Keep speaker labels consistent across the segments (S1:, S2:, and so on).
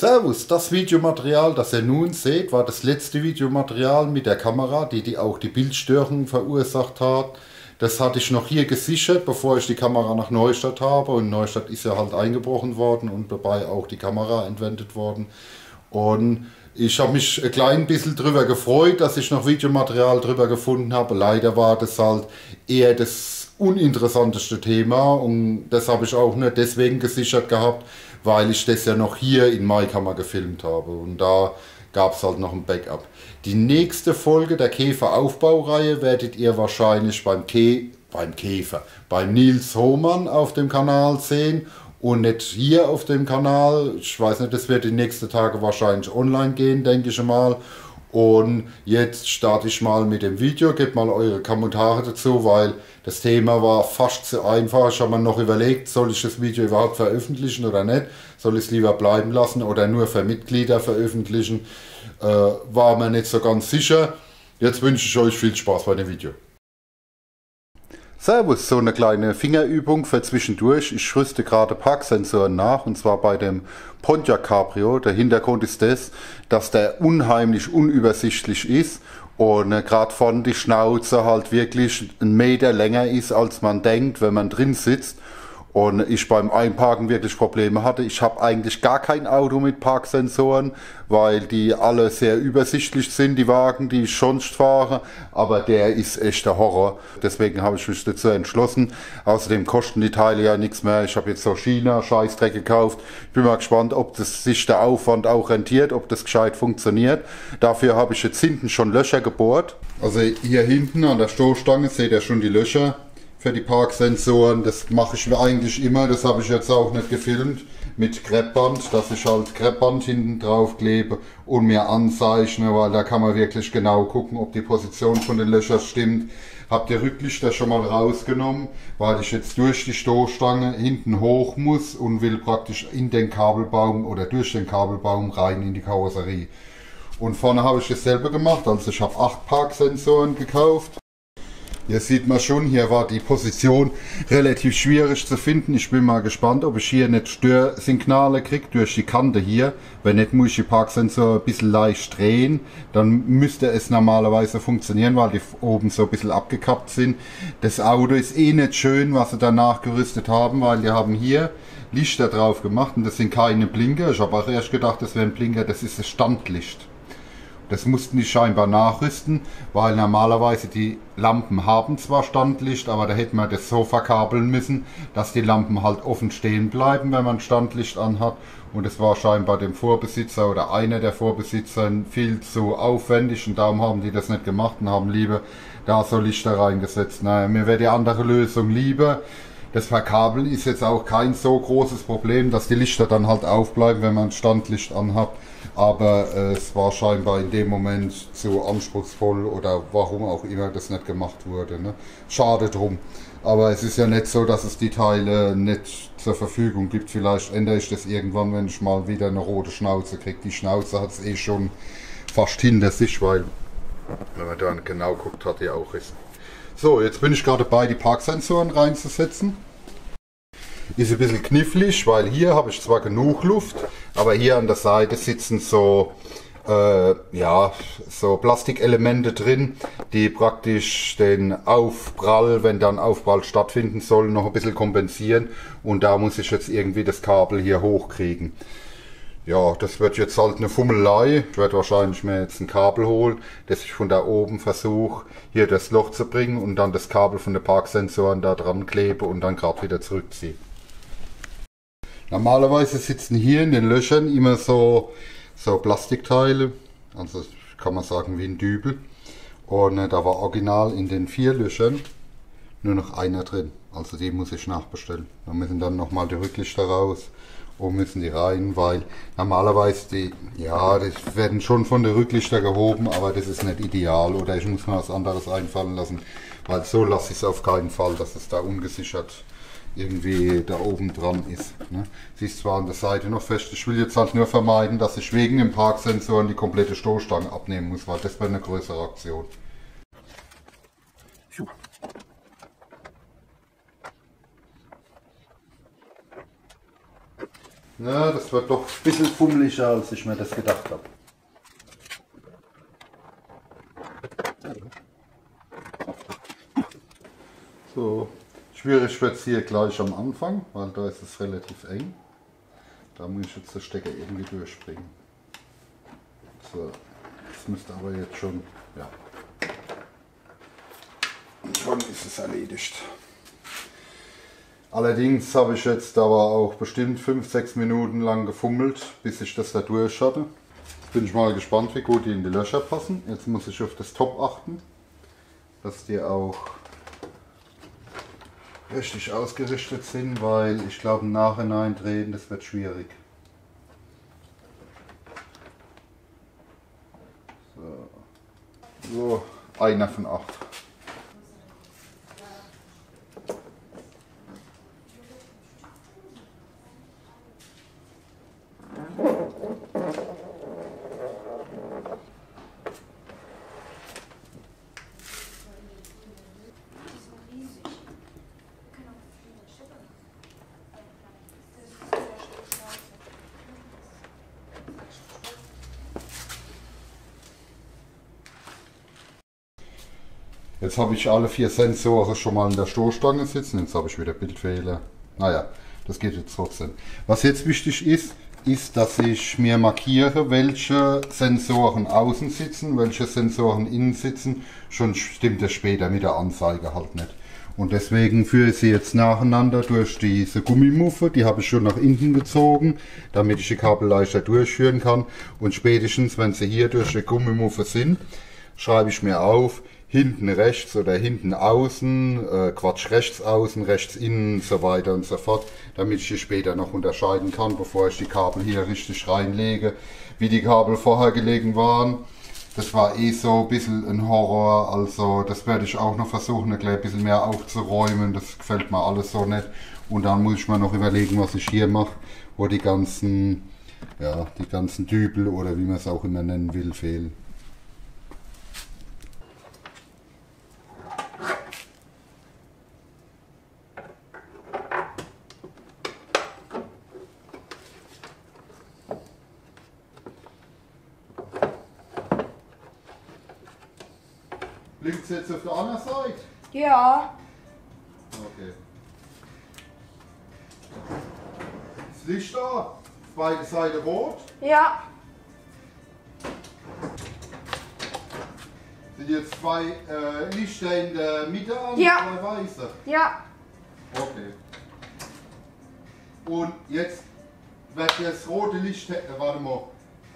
S1: Servus, das Videomaterial, das ihr nun seht, war das letzte Videomaterial mit der Kamera, die, die auch die Bildstörung verursacht hat. Das hatte ich noch hier gesichert, bevor ich die Kamera nach Neustadt habe. Und Neustadt ist ja halt eingebrochen worden und dabei auch die Kamera entwendet worden. Und ich habe mich ein klein bisschen darüber gefreut, dass ich noch Videomaterial darüber gefunden habe. Leider war das halt eher das uninteressanteste Thema und das habe ich auch nur deswegen gesichert gehabt, weil ich das ja noch hier in Maikammer gefilmt habe und da gab es halt noch ein Backup. Die nächste Folge der Käferaufbaureihe werdet ihr wahrscheinlich beim, Kä beim Käfer, beim Nils Hohmann auf dem Kanal sehen und nicht hier auf dem Kanal. Ich weiß nicht, das wird die nächsten Tage wahrscheinlich online gehen, denke ich mal. Und jetzt starte ich mal mit dem Video, gebt mal eure Kommentare dazu, weil das Thema war fast zu einfach. Ich habe mir noch überlegt, soll ich das Video überhaupt veröffentlichen oder nicht? Soll ich es lieber bleiben lassen oder nur für Mitglieder veröffentlichen? Äh, war mir nicht so ganz sicher. Jetzt wünsche ich euch viel Spaß bei dem Video. Servus, so eine kleine Fingerübung für zwischendurch. Ich rüste gerade Parksensoren nach und zwar bei dem Pontiac Cabrio. Der Hintergrund ist das, dass der unheimlich unübersichtlich ist und äh, gerade von die Schnauze halt wirklich einen Meter länger ist, als man denkt, wenn man drin sitzt und ich beim Einparken wirklich Probleme hatte. Ich habe eigentlich gar kein Auto mit Parksensoren, weil die alle sehr übersichtlich sind, die Wagen, die ich sonst fahre. Aber der ist echt der Horror. Deswegen habe ich mich dazu entschlossen. Außerdem kosten die Teile ja nichts mehr. Ich habe jetzt so China-Scheißdreck gekauft. Ich bin mal gespannt, ob das sich der Aufwand auch rentiert, ob das gescheit funktioniert. Dafür habe ich jetzt hinten schon Löcher gebohrt. Also hier hinten an der Stoßstange seht ihr schon die Löcher für die Parksensoren. Das mache ich eigentlich immer, das habe ich jetzt auch nicht gefilmt, mit Kreppband, dass ich halt Kreppband hinten drauf klebe und mir anzeichne, weil da kann man wirklich genau gucken, ob die Position von den Löchern stimmt. Hab die Rücklichter schon mal rausgenommen, weil ich jetzt durch die Stoßstange hinten hoch muss und will praktisch in den Kabelbaum oder durch den Kabelbaum rein in die Karosserie. Und vorne habe ich dasselbe gemacht, also ich habe acht Parksensoren gekauft hier sieht man schon, hier war die Position relativ schwierig zu finden. Ich bin mal gespannt, ob ich hier nicht Störsignale kriege durch die Kante hier. Wenn nicht, muss ich die Parksensor ein bisschen leicht drehen. Dann müsste es normalerweise funktionieren, weil die oben so ein bisschen abgekappt sind. Das Auto ist eh nicht schön, was sie da nachgerüstet haben, weil die haben hier Lichter drauf gemacht und das sind keine Blinker. Ich habe auch erst gedacht, das wären Blinker, das ist das Standlicht. Das mussten die scheinbar nachrüsten, weil normalerweise die Lampen haben zwar Standlicht, aber da hätte man das so verkabeln müssen, dass die Lampen halt offen stehen bleiben, wenn man Standlicht anhat. Und es war scheinbar dem Vorbesitzer oder einer der Vorbesitzer viel zu aufwendig und darum haben die das nicht gemacht und haben lieber da so Lichter reingesetzt. Naja, mir wäre die andere Lösung lieber. Das Verkabeln ist jetzt auch kein so großes Problem, dass die Lichter dann halt aufbleiben, wenn man Standlicht anhat aber äh, es war scheinbar in dem Moment zu anspruchsvoll oder warum auch immer das nicht gemacht wurde. Ne? Schade drum. Aber es ist ja nicht so, dass es die Teile nicht zur Verfügung gibt. Vielleicht ändere ich das irgendwann, wenn ich mal wieder eine rote Schnauze kriege. Die Schnauze hat es eh schon fast hinter sich, weil, wenn man dann genau guckt, hat die auch ist. So, jetzt bin ich gerade dabei, die Parksensoren reinzusetzen. Ist ein bisschen knifflig, weil hier habe ich zwar genug Luft, aber hier an der Seite sitzen so, äh, ja, so Plastikelemente drin, die praktisch den Aufprall, wenn dann Aufprall stattfinden soll, noch ein bisschen kompensieren. Und da muss ich jetzt irgendwie das Kabel hier hochkriegen. Ja, das wird jetzt halt eine Fummelei. Ich werde wahrscheinlich mir jetzt ein Kabel holen, das ich von da oben versuche, hier das Loch zu bringen und dann das Kabel von den Parksensoren da dran klebe und dann gerade wieder zurückziehe. Normalerweise sitzen hier in den Löchern immer so, so Plastikteile, also kann man sagen wie ein Dübel. Und äh, da war original in den vier Löchern nur noch einer drin. Also die muss ich nachbestellen. Da müssen dann nochmal die Rücklichter raus und müssen die rein, weil normalerweise die, ja, die werden schon von der Rücklichter gehoben, aber das ist nicht ideal oder ich muss mir was anderes einfallen lassen, weil so lasse ich es auf keinen Fall, dass es da ungesichert irgendwie da oben dran ist. Ne? Sie ist zwar an der Seite noch fest, ich will jetzt halt nur vermeiden, dass ich wegen dem Parksensoren die komplette Stoßstange abnehmen muss, weil das wäre eine größere Aktion. Ja, das wird doch ein bisschen fummeliger, als ich mir das gedacht habe. So, schwierig wird es hier gleich am Anfang, weil da ist es relativ eng. Da muss ich jetzt den Stecker irgendwie durchbringen. So, das müsste aber jetzt schon, ja. Und schon ist es erledigt. Allerdings habe ich jetzt aber auch bestimmt 5-6 Minuten lang gefummelt, bis ich das da durch hatte. Jetzt bin ich mal gespannt, wie gut die in die Löcher passen. Jetzt muss ich auf das Top achten, dass die auch richtig ausgerichtet sind, weil ich glaube im Nachhinein drehen, das wird schwierig. So, so einer von acht. Jetzt habe ich alle vier Sensoren schon mal in der Stoßstange sitzen. Jetzt habe ich wieder Bildfehler. Naja, das geht jetzt trotzdem. Was jetzt wichtig ist, ist, dass ich mir markiere, welche Sensoren außen sitzen, welche Sensoren innen sitzen. Schon stimmt das später mit der Anzeige halt nicht. Und deswegen führe ich sie jetzt nacheinander durch diese Gummimuffe. Die habe ich schon nach innen gezogen, damit ich die Kabel leichter durchführen kann. Und spätestens, wenn sie hier durch die Gummimuffe sind, schreibe ich mir auf, hinten rechts oder hinten außen, äh, Quatsch rechts außen, rechts innen so weiter und so fort, damit ich die später noch unterscheiden kann, bevor ich die Kabel hier richtig reinlege, wie die Kabel vorher gelegen waren. Das war eh so ein bisschen ein Horror, also das werde ich auch noch versuchen, ein bisschen mehr aufzuräumen, das gefällt mir alles so nicht. Und dann muss ich mir noch überlegen, was ich hier mache, wo die ganzen, ja, die ganzen Dübel oder wie man es auch immer nennen will, fehlen. Liegt es jetzt auf der anderen Seite?
S2: Ja.
S1: Okay. Das Licht da, beide Seiten rot.
S2: Ja.
S1: Sind jetzt zwei äh, Lichter in der Mitte an,
S2: Ja.
S1: zwei weiße.
S2: Ja.
S1: Okay. Und jetzt wird das rote Licht, äh, warte mal.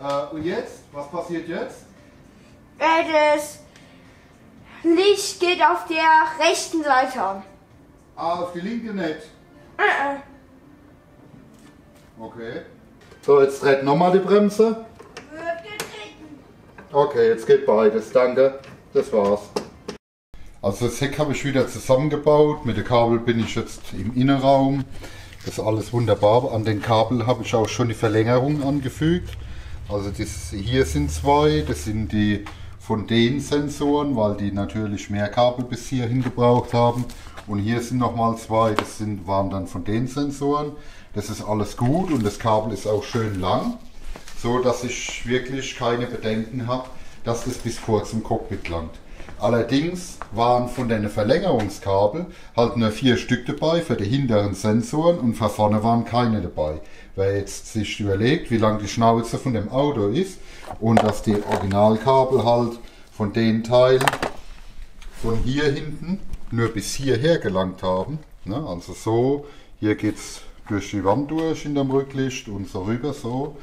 S1: Äh, und jetzt, was passiert jetzt?
S2: Äh, Das Licht geht auf der rechten Seite an.
S1: Ah, auf die linke nicht.
S2: Äh, äh.
S1: Okay. So, jetzt dreht nochmal die Bremse. Okay, jetzt geht beides, danke. Das war's. Also das Heck habe ich wieder zusammengebaut. Mit dem Kabel bin ich jetzt im Innenraum. Das ist alles wunderbar. An den Kabel habe ich auch schon die Verlängerung angefügt. Also das, hier sind zwei, das sind die von den Sensoren, weil die natürlich mehr Kabel bis hierhin gebraucht haben. Und hier sind nochmal zwei, das sind, waren dann von den Sensoren. Das ist alles gut und das Kabel ist auch schön lang, so dass ich wirklich keine Bedenken habe, dass das bis kurz im Cockpit langt. Allerdings waren von den Verlängerungskabel halt nur vier Stück dabei für die hinteren Sensoren und von vorne waren keine dabei. Wer jetzt sich überlegt, wie lang die Schnauze von dem Auto ist und dass die Originalkabel halt von den Teilen von hier hinten nur bis hierher gelangt haben. Ne? Also so, hier geht es durch die Wand durch in dem Rücklicht und so rüber so.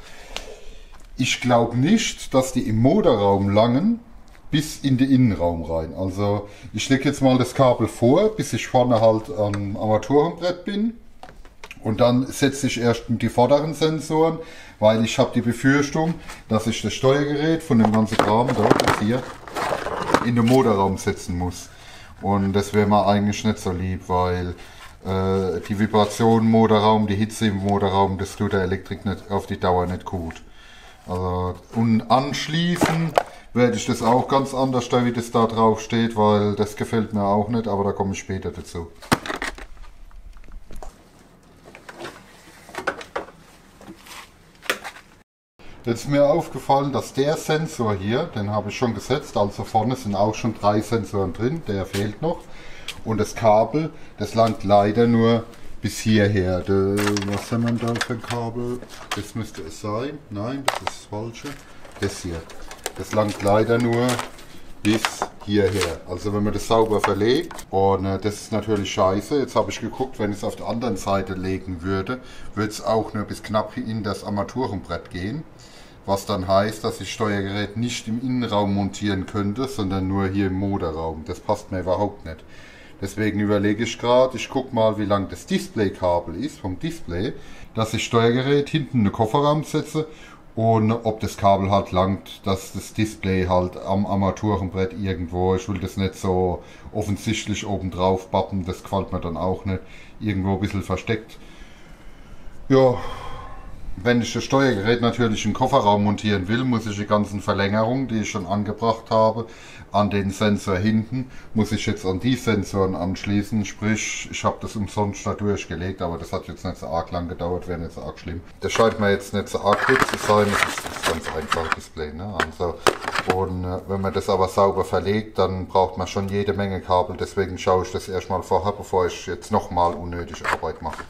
S1: Ich glaube nicht, dass die im Motorraum langen bis in den Innenraum rein. Also ich lege jetzt mal das Kabel vor, bis ich vorne halt am Armaturenbrett bin. Und dann setze ich erst die vorderen Sensoren, weil ich habe die Befürchtung, dass ich das Steuergerät von dem ganzen Kram, dort ist hier, in den Motorraum setzen muss. Und das wäre mir eigentlich nicht so lieb, weil äh, die Vibration im Motorraum, die Hitze im Motorraum, das tut der Elektrik nicht, auf die Dauer nicht gut. Also, und anschließen werde ich das auch ganz anders stellen, wie das da drauf steht, weil das gefällt mir auch nicht, aber da komme ich später dazu. Jetzt ist mir aufgefallen, dass der Sensor hier, den habe ich schon gesetzt, also vorne sind auch schon drei Sensoren drin, der fehlt noch. Und das Kabel, das langt leider nur bis hierher. De, was haben wir da für ein Kabel? Das müsste es sein. Nein, das ist das falsche. Das hier. Das langt leider nur bis hierher. Also wenn man das sauber verlegt und äh, das ist natürlich scheiße. Jetzt habe ich geguckt, wenn ich es auf der anderen Seite legen würde, würde es auch nur bis knapp in das Armaturenbrett gehen. Was dann heißt, dass ich Steuergerät nicht im Innenraum montieren könnte, sondern nur hier im Motorraum. Das passt mir überhaupt nicht. Deswegen überlege ich gerade, ich gucke mal, wie lang das Displaykabel ist vom Display, dass ich Steuergerät hinten in den Kofferraum setze und ob das Kabel halt langt, dass das Display halt am Armaturenbrett irgendwo, ich will das nicht so offensichtlich oben drauf bappen, das gefällt mir dann auch nicht, irgendwo ein bisschen versteckt. Ja, wenn ich das Steuergerät natürlich im Kofferraum montieren will, muss ich die ganzen Verlängerungen, die ich schon angebracht habe, an den Sensor hinten, muss ich jetzt an die Sensoren anschließen. Sprich, ich habe das umsonst da durchgelegt, aber das hat jetzt nicht so arg lang gedauert, wäre nicht so arg schlimm. Das scheint mir jetzt nicht so arg gut zu sein, das ist, ist ganz einfach Display. Ne? Also, und äh, wenn man das aber sauber verlegt, dann braucht man schon jede Menge Kabel, deswegen schaue ich das erstmal vorher, bevor ich jetzt nochmal unnötig Arbeit mache.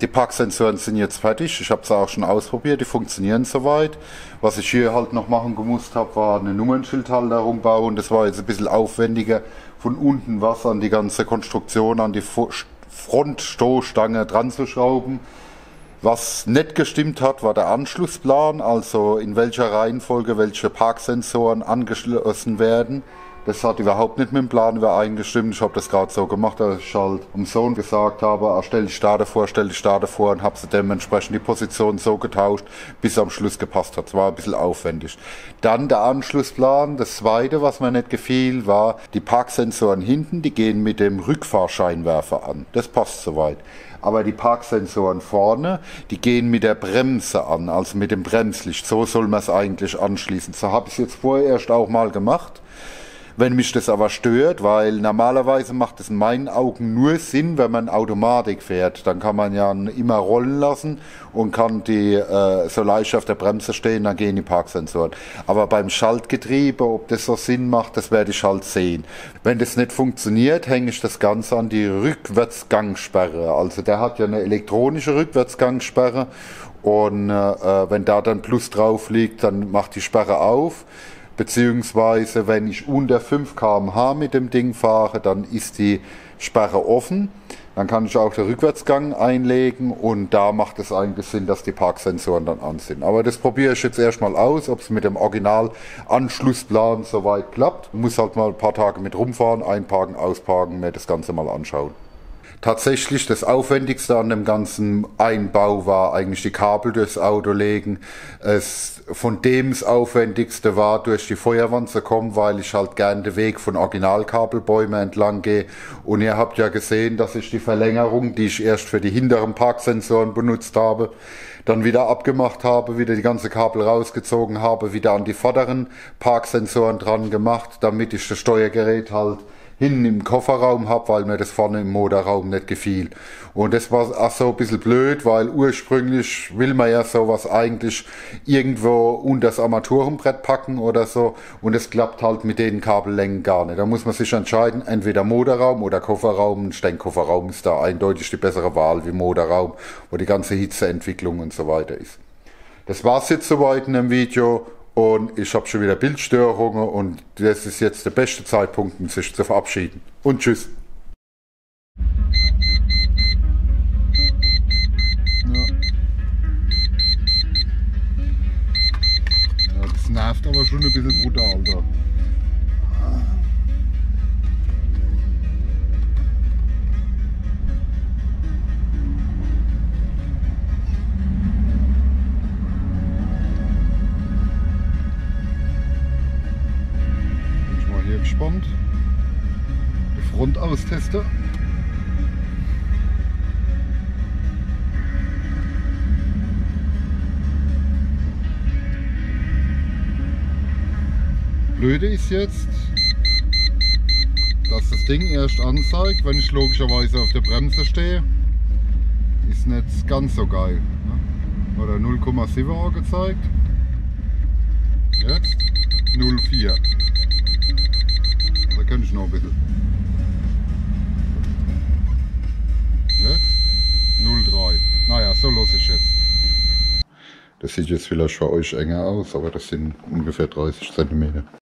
S1: Die Parksensoren sind jetzt fertig. Ich habe sie auch schon ausprobiert. Die funktionieren soweit. Was ich hier halt noch machen gemusst habe, war eine Nummernschildhalterung bauen. Das war jetzt ein bisschen aufwendiger, von unten was an die ganze Konstruktion, an die Frontstoßstange dran zu schrauben. Was nicht gestimmt hat, war der Anschlussplan, also in welcher Reihenfolge welche Parksensoren angeschlossen werden. Das hat überhaupt nicht mit dem Plan übereingestimmt. Ich habe das gerade so gemacht, dass ich halt dem Sohn gesagt habe, ah, stell die Starte vor, stell die Starte vor und habe sie dementsprechend die Position so getauscht, bis am Schluss gepasst hat. Es war ein bisschen aufwendig. Dann der Anschlussplan. Das zweite, was mir nicht gefiel, war die Parksensoren hinten, die gehen mit dem Rückfahrscheinwerfer an. Das passt soweit aber die Parksensoren vorne, die gehen mit der Bremse an, also mit dem Bremslicht. So soll man es eigentlich anschließen. So habe ich es jetzt vorher erst auch mal gemacht. Wenn mich das aber stört, weil normalerweise macht es in meinen Augen nur Sinn, wenn man Automatik fährt. Dann kann man ja immer rollen lassen und kann die äh, so leicht auf der Bremse stehen, dann gehen die Parksensoren. Aber beim Schaltgetriebe, ob das so Sinn macht, das werde ich halt sehen. Wenn das nicht funktioniert, hänge ich das Ganze an die Rückwärtsgangsperre. Also der hat ja eine elektronische Rückwärtsgangsperre und äh, wenn da dann Plus drauf liegt, dann macht die Sperre auf beziehungsweise wenn ich unter 5 km/h mit dem Ding fahre, dann ist die Sperre offen. Dann kann ich auch den Rückwärtsgang einlegen und da macht es eigentlich Sinn, dass die Parksensoren dann an sind. Aber das probiere ich jetzt erstmal aus, ob es mit dem Original-Anschlussplan soweit klappt. Ich muss halt mal ein paar Tage mit rumfahren, einparken, ausparken, mir das Ganze mal anschauen. Tatsächlich das Aufwendigste an dem ganzen Einbau war eigentlich die Kabel durchs Auto legen. Es, von dem das Aufwendigste war, durch die Feuerwand zu kommen, weil ich halt gern den Weg von Originalkabelbäumen entlang gehe. Und ihr habt ja gesehen, dass ich die Verlängerung, die ich erst für die hinteren Parksensoren benutzt habe, dann wieder abgemacht habe, wieder die ganze Kabel rausgezogen habe, wieder an die vorderen Parksensoren dran gemacht, damit ich das Steuergerät halt hinten im Kofferraum habe, weil mir das vorne im Motorraum nicht gefiel. Und das war auch so ein bisschen blöd, weil ursprünglich will man ja sowas eigentlich irgendwo unter das Armaturenbrett packen oder so und es klappt halt mit den Kabellängen gar nicht. Da muss man sich entscheiden, entweder Motorraum oder Kofferraum. Ich denke, Kofferraum ist da eindeutig die bessere Wahl wie Motorraum, wo die ganze Hitzeentwicklung und so weiter ist. Das war's jetzt soweit in dem Video und ich habe schon wieder Bildstörungen und das ist jetzt der beste Zeitpunkt, um sich zu verabschieden. Und tschüss. Ja, das nervt aber schon ein bisschen brutal da. Austeste. Blöde ist jetzt, dass das Ding erst anzeigt, wenn ich logischerweise auf der Bremse stehe. Ist nicht ganz so geil. Ne? Oder 0,7 angezeigt. Jetzt 04. Da kann ich noch ein bisschen. Jetzt 03. Naja, so los ich jetzt. Das sieht jetzt vielleicht für euch enger aus, aber das sind ungefähr 30 cm.